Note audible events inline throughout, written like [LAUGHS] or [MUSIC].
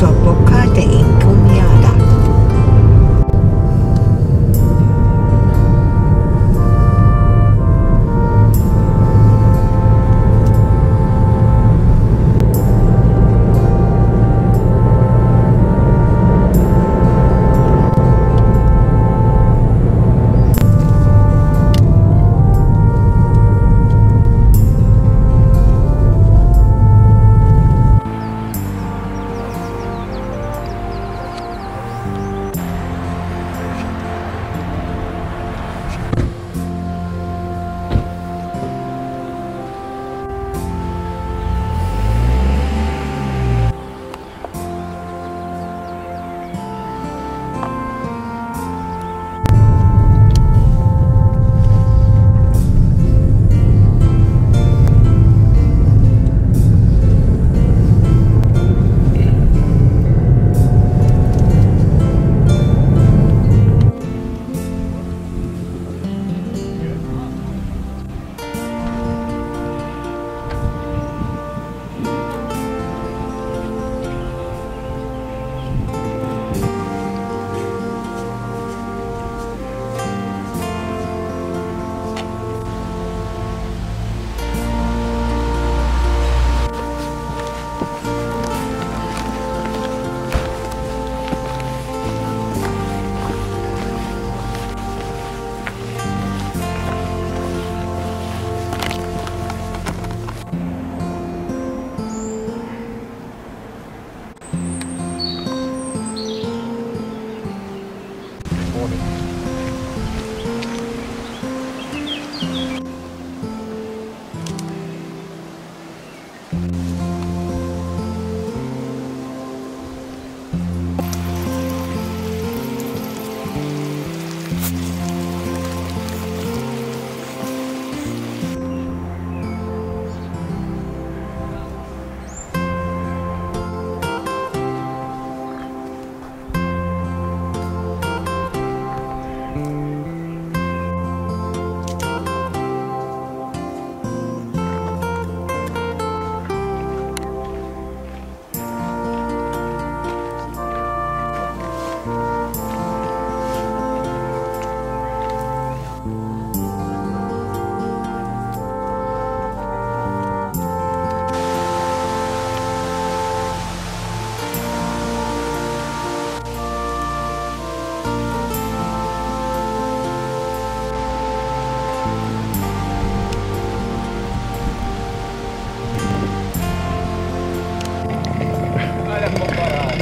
Chapocate.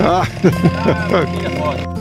[LAUGHS] Ah.